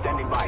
standing by.